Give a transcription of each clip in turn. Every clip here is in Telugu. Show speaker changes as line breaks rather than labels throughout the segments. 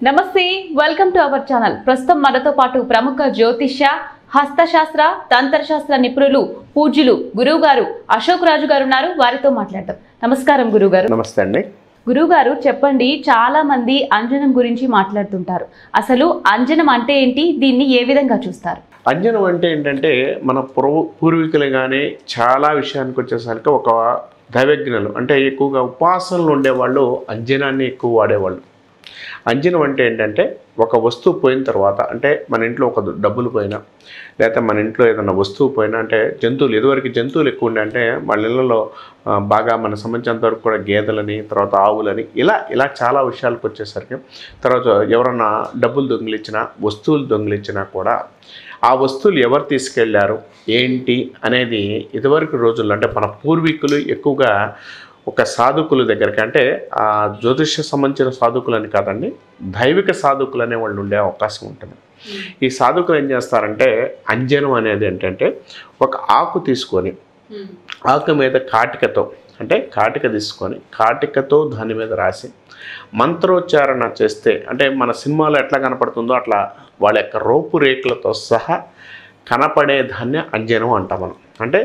నమస్తే వెల్కమ్ టు అవర్ ఛానల్ ప్రస్తుతం మనతో పాటు ప్రముఖ జ్యోతిష్య హస్తశాస్త్ర తంత్రశాస్త్ర నిపుణులు పూజ్యులు గురువు గారు అశోక్ రాజు గారు ఉన్నారు. వారితో మాట్లాడతాం నమస్కారం గురువు గారు
నమస్తే అండి.
గురువు గారు చెప్పండి చాలా మంది అంజనం గురించి మాట్లాడుతుంటారు. అసలు అంజనం అంటే ఏంటి? దీన్ని ఏ విధంగా చూస్తారు?
అంజనం అంటే ఏంటంటే మన పూర్వ పూర్వీకులు కానీ చాలా విషయానికి వచ్చేసరికి ఒక దైవజ్ఞులు అంటే ఎక్కువగా ఉపాసనలు ఉండేవాళ్ళు అంజనాన్ని ఎక్కువ వాడేవాళ్ళు. అంజనం అంటే ఏంటంటే ఒక వస్తువు పోయిన తర్వాత అంటే మన ఇంట్లో ఒక డబ్బులు పోయినా లేకపోతే మన ఇంట్లో ఏదైనా వస్తువు పోయినా అంటే జంతువులు ఇదివరకు జంతువులు ఎక్కువ ఉండే అంటే వాళ్ళ ఇళ్ళలో బాగా మన సంబంధించినంత వరకు కూడా గేదెలని తర్వాత ఆవులని ఇలా ఇలా చాలా విషయాలకు వచ్చేసరికి తర్వాత ఎవరన్నా డబ్బులు దొంగిలించినా వస్తువులు దొంగిలించినా కూడా ఆ వస్తువులు ఎవరు తీసుకెళ్ళారు ఏంటి అనేది ఇదివరకు రోజుల్లో అంటే మన పూర్వీకులు ఎక్కువగా ఒక సాధకుల దగ్గరికి అంటే ఆ జ్యోతిష్య సంబంధించిన సాధకులని కాదండి దైవిక సాధకులు అనే వాళ్ళు ఉండే అవకాశం ఉంటుంది. ఈ సాధకులు ఏం చేస్తారంటే అంజనం అనేది ఏంటంటే ఒక ఆకు తీసుకొని ఆకు మీద కాటికతో అంటే కాటిక తీసుకొని కాటికతో దాని మీద రాసి మంత్రోచ్చారణ చేస్తే అంటే మన సినిమాలో ఎట్లా కనపడుతుందో అట్లా వాళ్ళ యొక్క రూపురేఖలతో సహా కనపడే దాన్ని అంజనం అంటాం మనం. అంటే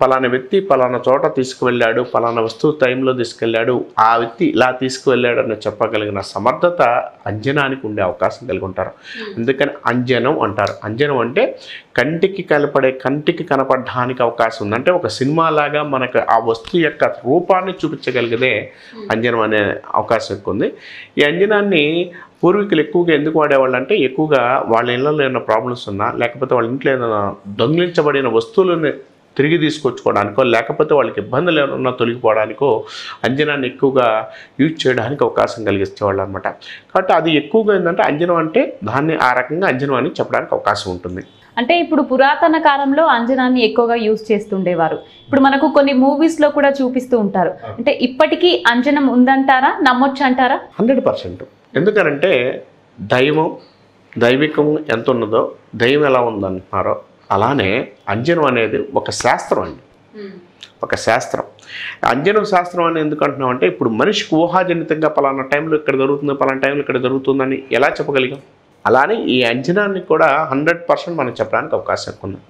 పలానా వ్యక్తి పలానా చోట తీసుకువెళ్ళాడు పలానా వస్తువు టైంలో తీసుకెళ్ళాడు ఆ వ్యక్తి ఇలా తీసుకువెళ్ళాడు అని చెప్పగలిగిన సమర్థత అంజనానికి ఉండే అవకాశం కలిగి ఉంటారు అందుకని అంజనం అంటారు. అంజనం అంటే కంటికి కనపడే కంటికి కనపడడానికి అవకాశం ఉంది. అంటే ఒక సినిమా లాగా మనకు ఆ వస్తువు యొక్క రూపాన్ని చూపించగలిగితే అంజనం అనే అవకాశం ఎక్కువ ఉంది ఈ అంజనాన్ని పూర్వీకులు ఎక్కువగా ఎందుకు వాడేవాళ్ళు అంటే ఎక్కువగా వాళ్ళ ఇళ్ళలో ఏమైనా ప్రాబ్లమ్స్ ఉన్నా లేకపోతే వాళ్ళ ఇంట్లో ఏదైనా దొంగిలించబడిన వస్తువులను తిరిగి తీసుకొచ్చుకోవడానికో లేకపోతే వాళ్ళకి ఇబ్బందులు ఏమైనా తొలగిపోవడానికో అంజనాన్ని ఎక్కువగా యూజ్ చేయడానికి అవకాశం కలిగిస్తేవాళ్ళు అనమాట కాబట్టి అది ఎక్కువగా ఏంటంటే అంజనం అంటే దాన్ని ఆ రకంగా అంజనం అని చెప్పడానికి అవకాశం ఉంటుంది.
అంటే ఇప్పుడు పురాతన కాలంలో అంజనాన్ని ఎక్కువగా యూజ్ చేస్తుండేవారు. ఇప్పుడు మనకు కొన్ని మూవీస్లో కూడా చూపిస్తూ ఉంటారు. అంటే ఇప్పటికీ అంజనం ఉందంటారా? నమ్మొచ్చు అంటారా
హండ్రెడ్ పర్సెంట్. ఎందుకనంటే దైవం దైవికం ఎంత ఉన్నదో దైవం ఎలా ఉందంటున్నారో అలానే అంజనం అనేది ఒక శాస్త్రం అండి. ఒక శాస్త్రం. అంజనం శాస్త్రం అని ఎందుకు అంటున్నాం అంటే ఇప్పుడు మనిషికి ఊహాజనితంగా పలానా టైంలో ఇక్కడ జరుగుతుంది పలానా టైంలో ఇక్కడ జరుగుతుందని ఎలా చెప్పగలిగాం? అలానే ఈ అంజనాన్ని కూడా హండ్రెడ్ పర్సెంట్ మనం చెప్పడానికి అవకాశం ఉంది.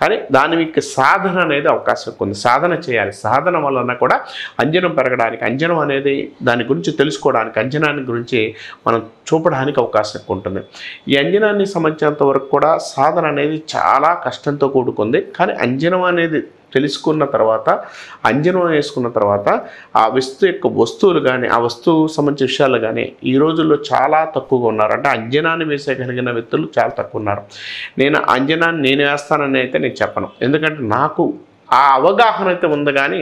కానీ దాని మీకు సాధన అనేది అవకాశం ఎక్కువ ఉంది. సాధన చేయాలి. సాధన వలన కూడా అంజనం పెరగడానికి అంజనం అనేది దాని గురించి తెలుసుకోవడానికి అంజనాన్ని గురించి మనం చూపడానికి అవకాశం ఉంటుంది. ఈ అంజనాన్ని సంబంధించినంత వరకు కూడా సాధన అనేది చాలా కష్టంతో కూడుకుంది. కానీ అంజనం అనేది తెలుసుకున్న తర్వాత అంజనం వేసుకున్న తర్వాత ఆ వస్తువు యొక్క వస్తువులు కానీ ఆ వస్తువు సంబంధించిన విషయాలు కానీ ఈ రోజుల్లో చాలా తక్కువగా ఉన్నారు. అంటే అంజనాన్ని వేసేయగలిగిన వ్యక్తులు చాలా తక్కువ ఉన్నారు. నేను అంజనాన్ని నేను వేస్తానని అయితే నేను చెప్పను. ఎందుకంటే నాకు ఆ అవగాహన అయితే ఉంది కానీ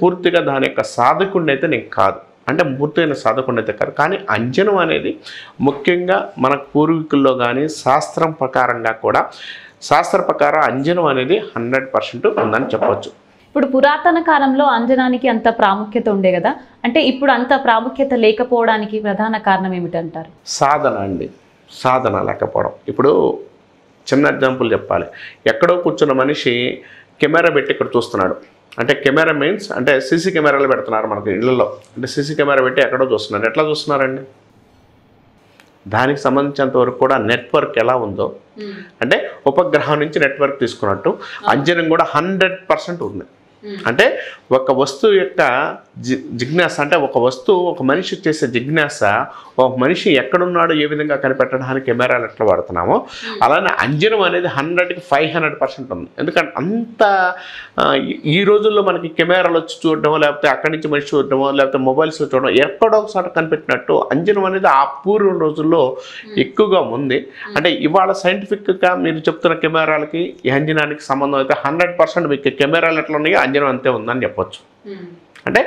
పూర్తిగా దాని యొక్క సాధకుడిని అయితే నేను కాదు. అంటే పూర్తయిన సాధకుడిని అయితే కాదు. కానీ అంజనం అనేది ముఖ్యంగా మన పూర్వీకుల్లో కానీ శాస్త్రం ప్రకారంగా కూడా శాస్త్ర ప్రకారం అంజనం అనేది హండ్రెడ్ పర్సెంట్ ఉందని చెప్పొచ్చు.
ఇప్పుడు పురాతన కాలంలో అంజనానికి అంత ప్రాముఖ్యత ఉండే కదా? అంటే ఇప్పుడు అంత ప్రాముఖ్యత లేకపోవడానికి ప్రధాన కారణం ఏమిటంటారు?
సాధన అండి. సాధన లేకపోవడం. ఇప్పుడు చిన్న ఎగ్జాంపుల్ చెప్పాలి. ఎక్కడో కూర్చున్న మనిషి కెమెరా పెట్టి ఇక్కడ చూస్తున్నాడు. అంటే కెమెరా మీన్స్ అంటే సీసీ కెమెరాలు పెడుతున్నారు మనకి ఇళ్ళల్లో అంటే సీసీ కెమెరా పెట్టి ఎక్కడో చూస్తున్నారు. ఎట్లా చూస్తున్నారండి? దానికి సంబంధించినంత వరకు కూడా నెట్వర్క్ ఎలా ఉందో అంటే ఉపగ్రహం నుంచి నెట్వర్క్ తీసుకున్నట్టు అంజనం కూడా హండ్రెడ్ పర్సెంట్ ఉంది. అంటే ఒక వస్తువు యొక్క జి జిజ్ఞాస అంటే ఒక వస్తువు ఒక మనిషి చేసే జిజ్ఞాస ఒక మనిషి ఎక్కడున్నాడో ఏ విధంగా కనిపెట్టడానికి కెమెరాలు ఎట్లా వాడుతున్నామో అలానే అంజనం అనేది హండ్రెడ్కి ఫైవ్ హండ్రెడ్ పర్సెంట్ ఉంది. ఎందుకంటే అంత ఈ- రోజుల్లో మనకి కెమెరాలు వచ్చి చూడడమో లేకపోతే అక్కడి నుంచి మనిషి చూడడమో లేకపోతే మొబైల్స్లో చూడడం ఎక్కడో ఒకసారి కనిపెట్టినట్టు అంజనం అనేది ఆ పూర్వ రోజుల్లో ఎక్కువగా ఉంది. అంటే ఇవాళ సైంటిఫిక్గా మీరు చెప్తున్న కెమెరాలకి ఈ అంజనానికి సంబంధం అయితే హండ్రెడ్ పర్సెంట్ మీకు కెమెరాలు ఎట్లా ఉన్నాయో అంజనం అంతే ఉందని చెప్పొచ్చు. అంటే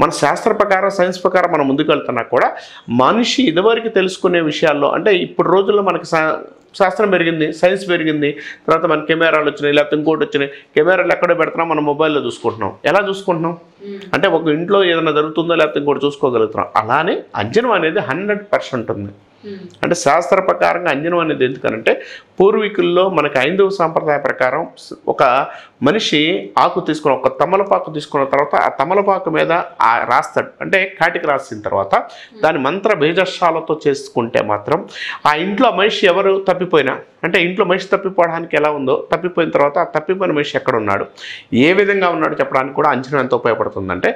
మన శాస్త్ర ప్రకారం సైన్స్ ప్రకారం మనం ముందుకు వెళ్తున్నా కూడా మనిషి ఇదివరకు తెలుసుకునే విషయాల్లో అంటే ఇప్పుడు రోజుల్లో మనకి శాస్త్రం పెరిగింది సైన్స్ పెరిగింది తర్వాత మన కెమెరాలు వచ్చినాయి లేకపోతే ఇంకోటి వచ్చినాయి. కెమెరాలు ఎక్కడో పెడుతున్నాం మనం మొబైల్లో చూసుకుంటున్నాం. ఎలా చూసుకుంటున్నాం? అంటే ఒక ఇంట్లో ఏదైనా జరుగుతుందో లేకపోతే ఇంకోటి చూసుకోగలుగుతున్నాం. అలానే అంజనం అనేది హండ్రెడ్ పర్సెంట్ ఉంది. అంటే శాస్త్ర ప్రకారంగా అంజనం అనేది ఎందుకనంటే పూర్వీకుల్లో మనకి ఐదవ సాంప్రదాయ ప్రకారం ఒక మనిషి ఆకు తీసుకున్న ఒక తమలపాకు తీసుకున్న తర్వాత ఆ తమలపాకు మీద ఆ రాస్తాడు. అంటే కాటికి రాసిన తర్వాత దాని మంత్ర బీజశాలతో చేసుకుంటే మాత్రం ఆ ఇంట్లో మనిషి ఎవరు తప్పిపోయినా అంటే ఇంట్లో మనిషి తప్పిపోవడానికి ఎలా ఉందో తప్పిపోయిన తర్వాత ఆ తప్పిపోయిన మనిషి ఎక్కడ ఉన్నాడు ఏ విధంగా ఉన్నాడు చెప్పడానికి కూడా అంచనా ఎంత ఉపయోగపడుతుందంటే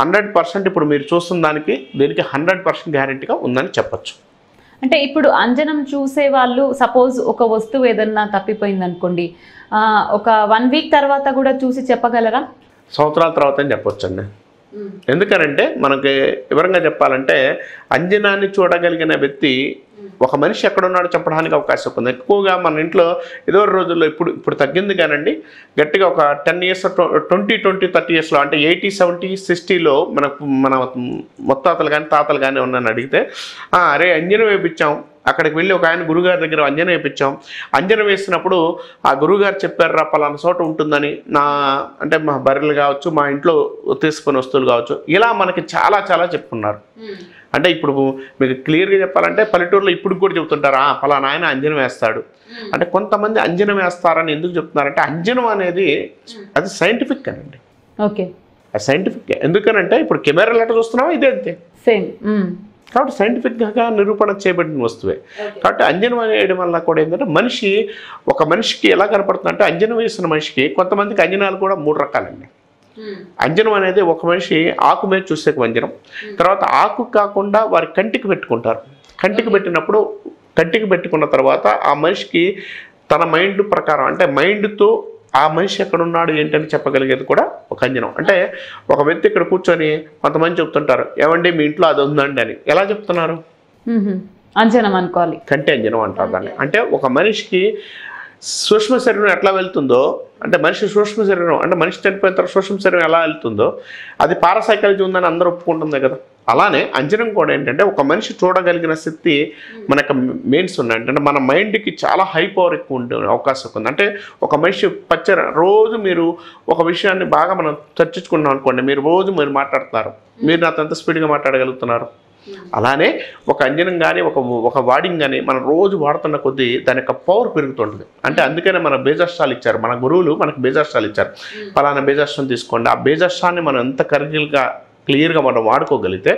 హండ్రెడ్ పర్సెంట్ ఇప్పుడు మీరు చూస్తున్న దానికి దీనికి హండ్రెడ్ పర్సెంట్ గ్యారంటీగా ఉందని చెప్పొచ్చు.
అంటే ఇప్పుడు అంజనం చూసే వాళ్ళు సపోజ్ ఒక వస్తువు ఏదన్నా తప్పిపోయింది అనుకోండి ఒక వన్ వీక్ తర్వాత కూడా చూసి చెప్పగలరా?
సంవత్సరాల తర్వాత చెప్పొచ్చండి. ఎందుకనంటే మనకి వివరంగా చెప్పాలంటే అంజనాన్ని చూడగలిగిన వ్యక్తి ఒక మనిషి ఎక్కడున్నాడో చెప్పడానికి అవకాశం ఉంది. ఎక్కువగా మన ఇంట్లో ఏదో రోజుల్లో ఇప్పుడు ఇప్పుడు తగ్గింది కానండి. గట్టిగా ఒక ten years twenty twenty thirty ఇయర్స్లో అంటే ఎయిటీ సెవెంటీ సిక్స్టీలో మనకు మన ముత్తాతలు కానీ తాతలు కానీ ఉన్నాను అడిగితే అరే అంజనం వేపించాం అక్కడికి వెళ్ళి ఒక ఆయన గురుగారి దగ్గర అంజన వేయించాం అంజన వేసినప్పుడు ఆ గురుగారు చెప్పారు రా పలానా చోట ఉంటుందని. నా అంటే మా బర్రెలు కావచ్చు మా ఇంట్లో తీసుకునే వస్తువులు కావచ్చు. ఇలా మనకి చాలా చాలా చెప్పుకున్నారు. అంటే ఇప్పుడు మీకు క్లియర్గా చెప్పాలంటే పల్లెటూరులో ఇప్పుడు కూడా చెబుతుంటారు "ఆ, పలానా ఆయన అంజనం వేస్తాడు. అంటే కొంతమంది అంజనం వేస్తారని ఎందుకు చెప్తున్నారంటే అంజనం అనేది అది సైంటిఫిక్ అనండి
ఓకే.
అది సైంటిఫిక్ ఎందుకనంటే ఇప్పుడు కెమెరాలు ఎట్లా చూస్తున్నామో ఇదే అంతే.
సేమ్.
కాబట్టి సైంటిఫిక్గా నిరూపణ చేయబడిన వస్తువే. కాబట్టి అంజనం వేయడం వల్ల కూడా ఏంటంటే మనిషి ఒక మనిషికి ఎలా కనపడుతుంది అంటే అంజనం వేసిన మనిషికి కొంతమందికి అంజనాలు కూడా మూడు రకాలండి. అంజనం అనేది ఒక మనిషి ఆకు మీద చూసే అంజనం. తర్వాత ఆకు కాకుండా వారి కంటికి పెట్టుకుంటారు. కంటికి పెట్టినప్పుడు కంటికి పెట్టుకున్న తర్వాత ఆ మనిషికి తన మైండ్ ప్రకారం అంటే మైండ్తో ఆ మనిషి ఎక్కడున్నాడు ఏంటని చెప్పగలిగేది కూడా ఒక అంజనం. అంటే ఒక వ్యక్తి ఇక్కడ కూర్చొని కొంతమంది చెప్తుంటారు ఏమండి మీ ఇంట్లో అది ఉందండి అని. ఎలా చెప్తున్నారు?
అంజనం అనుకోవాలి.
కంటి అంజనం అంటారు దాన్ని. అంటే ఒక మనిషికి సూక్ష్మ శరీరం ఎట్లా వెళ్తుందో అంటే మనిషి సూక్ష్మ శరీరం అంటే మనిషి చనిపోయిన తర్వాత సూక్ష్మ శరీరం ఎలా వెళ్తుందో అది పారాసైకాలజీ ఉందని అందరూ ఒప్పుకుంటుంది కదా. అలానే అంజనం కూడా ఏంటంటే ఒక మనిషి చూడగలిగిన శక్తి మనకు మెయిన్స్ ఉన్నాయి. అంటే మన మైండ్కి చాలా హై పవర్ ఎక్కువ ఉండే అవకాశం ఉంది. అంటే ఒక మనిషి పచ్చ రోజు మీరు ఒక విషయాన్ని బాగా మనం చర్చించుకున్నాం అనుకోండి మీరు రోజు మీరు మాట్లాడుతున్నారు. మీరు నాతో ఎంత స్పీడ్గా మాట్లాడగలుగుతున్నారు? అలానే ఒక అంజనం కానీ ఒక ఒక వాడింగ్ కానీ మనం రోజు వాడుతున్న కొద్దీ దాని యొక్క పవర్ పెరుగుతుంటుంది. అంటే అందుకనే మన బేజాష్టాలు ఇచ్చారు. మన గురువులు మనకు బేజాష్టాలు ఇచ్చారు. ఫలానా బేజాష్టం తీసుకోండి. ఆ బేజాష్టాన్ని మనం ఎంత కరిగిల్గా క్లియర్గా మనం వాడుకోగలిగితే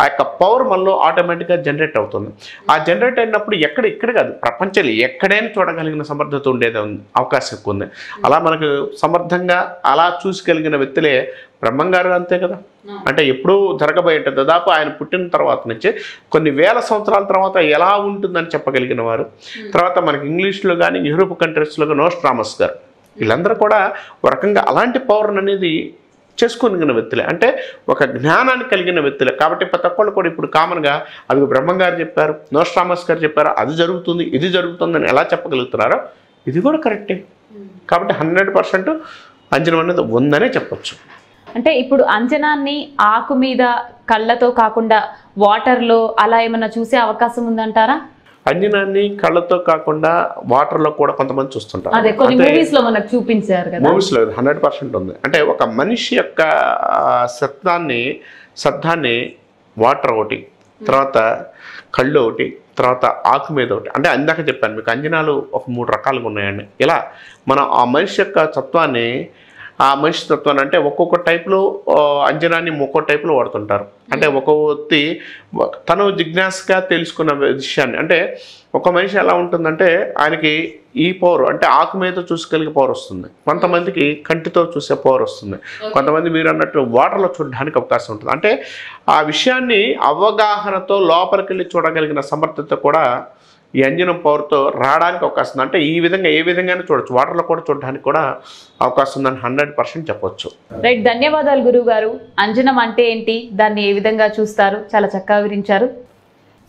ఆ యొక్క పవర్ మనలో ఆటోమేటిక్గా జనరేట్ అవుతుంది. ఆ జనరేట్ అయినప్పుడు ఎక్కడ ఇక్కడ కాదు ప్రపంచంలో ఎక్కడైనా చూడగలిగిన సమర్థత ఉండేది ఉంది అవకాశం ఎక్కువ ఉంది. అలా మనకు సమర్థంగా అలా చూసుకోగలిగిన వ్యక్తులే బ్రహ్మంగారు అంతే కదా. అంటే ఎప్పుడూ జరగబోయేట దాదాపు ఆయన పుట్టిన తర్వాత నుంచి కొన్ని వేల సంవత్సరాల తర్వాత ఎలా ఉంటుందని చెప్పగలిగిన వారు. తర్వాత మనకి ఇంగ్లీష్లో కానీ యూరోప్ కంట్రీస్లో కానీ నోస్ట్రామస్ గారు. వీళ్ళందరూ కూడా ఒక రకంగా అలాంటి పవర్ అనేది చేసుకుని వ్యక్తులే. అంటే ఒక జ్ఞానాన్ని కలిగిన వ్యక్తులే. కాబట్టి ప్రతి ఒక్కళ్ళు కూడా ఇప్పుడు కామన్గా అది బ్రహ్మంగారు చెప్పారు నోస్ట్రామస్ గారు చెప్పారు అది జరుగుతుంది ఇది జరుగుతుందని ఎలా చెప్పగలుగుతున్నారో ఇది కూడా కరెక్టే. కాబట్టి హండ్రెడ్ పర్సెంట్ అంజనం అనేది ఉందనే చెప్పచ్చు.
అంటే ఇప్పుడు అంజనాన్ని ఆకు మీద కళ్ళతో కాకుండా వాటర్లో అలా ఏమైనా చూసే అవకాశం ఉందంటారా?
అంజనాన్ని కళ్ళతో కాకుండా వాటర్లో కూడా కొంతమంది చూస్తుంటారు. మూవీస్లో హండ్రెడ్ పర్సెంట్ ఉంది. అంటే ఒక మనిషి యొక్క ఆ, శబ్దాన్ని శబ్దాన్ని వాటర్ ఒకటి తర్వాత కళ్ళు ఒకటి తర్వాత ఆకు మీద ఒకటి. అంటే అందాక చెప్పాను మీకు అంజనాలు ఒక మూడు రకాలుగా ఉన్నాయండి. ఇలా మనం ఆ మనిషి యొక్క తత్వాన్ని ఆ మనిషి తత్వాన్ని అంటే ఒక్కొక్క టైప్లో అంజనాన్ని ఒక్కో టైప్లో వాడుతుంటారు. అంటే ఒక్కో వ్యక్తి తను జిజ్ఞాసగా తెలుసుకున్న విషయాన్ని అంటే ఒక మనిషి ఎలా ఉంటుందంటే ఆయనకి ఈ పవర్ అంటే ఆకు మీద చూసుకోగలిగే పవర్ వస్తుంది. కొంతమందికి కంటితో చూసే పవర్ వస్తుంది. కొంతమంది మీరు అన్నట్టు వాటర్లో చూడడానికి అవకాశం ఉంటుంది. అంటే ఆ విషయాన్ని అవగాహనతో లోపలికి వెళ్ళి చూడగలిగిన సమర్థత కూడా ఈ అంజనం పవర్తో రావడానికి అవకాశం ఉంది. అంటే ఈ విధంగా ఏ విధంగానే చూడొచ్చు. వాటర్లో కూడా చూడడానికి కూడా అవకాశం ఉందని హండ్రెడ్ పర్సెంట్ చెప్పొచ్చు.
రైట్ ధన్యవాదాలు గురువు గారు అంజనం అంటే ఏంటి? దాన్ని ఏ విధంగా చూస్తారు? చాలా చక్కగా వివరించారు.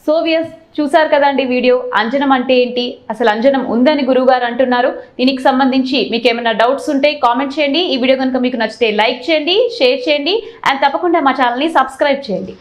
సో వియస్ చూసారు కదండి వీడియో? అంజనం అంటే ఏంటి? అసలు అంజనం ఉందని గురువు గారు అంటున్నారు. దీనికి సంబంధించి మీకు ఏమైనా డౌట్స్ ఉంటే కామెంట్ చేయండి. ఈ వీడియో కనుక మీకు నచ్చితే లైక్ చేయండి షేర్ చేయండి అండ్ తప్పకుండా మా ఛానల్ని సబ్స్క్రైబ్ చేయండి.